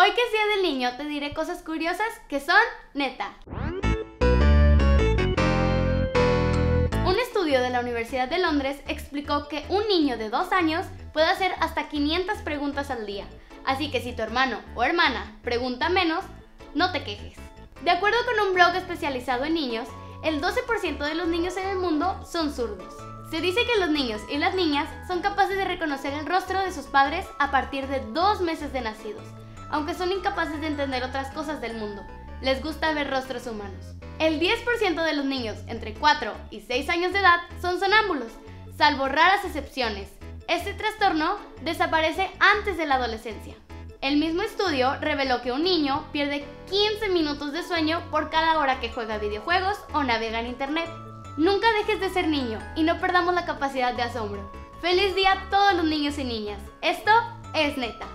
Hoy que es Día del Niño te diré cosas curiosas que son neta. Un estudio de la Universidad de Londres explicó que un niño de 2 años puede hacer hasta 500 preguntas al día. Así que si tu hermano o hermana pregunta menos, no te quejes. De acuerdo con un blog especializado en niños, el 12% de los niños en el mundo son zurdos. Se dice que los niños y las niñas son capaces de reconocer el rostro de sus padres a partir de dos meses de nacidos aunque son incapaces de entender otras cosas del mundo. Les gusta ver rostros humanos. El 10% de los niños entre 4 y 6 años de edad son sonámbulos, salvo raras excepciones. Este trastorno desaparece antes de la adolescencia. El mismo estudio reveló que un niño pierde 15 minutos de sueño por cada hora que juega videojuegos o navega en internet. Nunca dejes de ser niño y no perdamos la capacidad de asombro. Feliz día a todos los niños y niñas. Esto es neta.